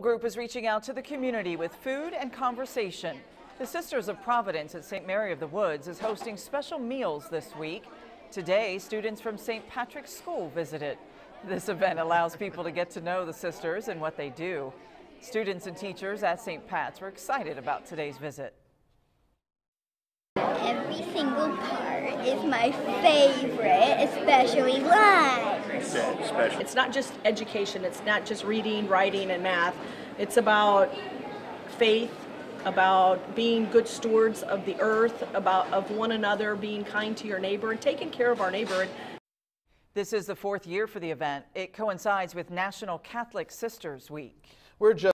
group is reaching out to the community with food and conversation. The Sisters of Providence at St. Mary of the Woods is hosting special meals this week. Today, students from St. Patrick's School visited. This event allows people to get to know the sisters and what they do. Students and teachers at St. Pat's were excited about today's visit. Every single part is my favorite, especially lunch. It's not just education, it's not just reading, writing, and math. It's about faith, about being good stewards of the earth, about of one another, being kind to your neighbor, and taking care of our neighbor. This is the fourth year for the event. It coincides with National Catholic Sisters Week. We're just